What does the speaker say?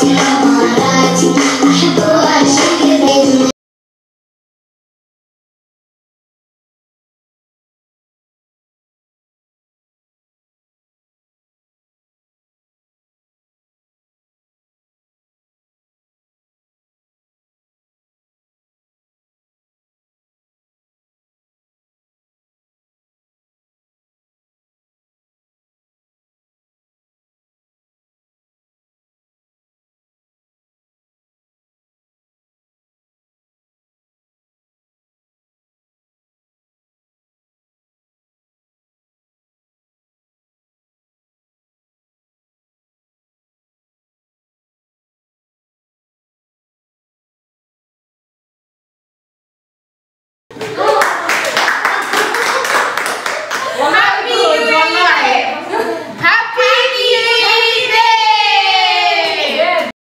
Yeah.